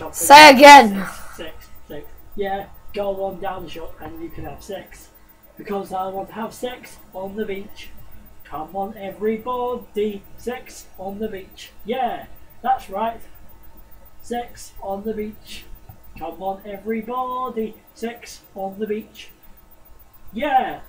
chocolate. Say again. Six. Yeah, go on down the shop and you can have sex. Because I want to have sex on the beach. Come on, everybody. Sex on the beach. Yeah, that's right. Sex on the beach. Come on, everybody. Sex on the beach. Yeah,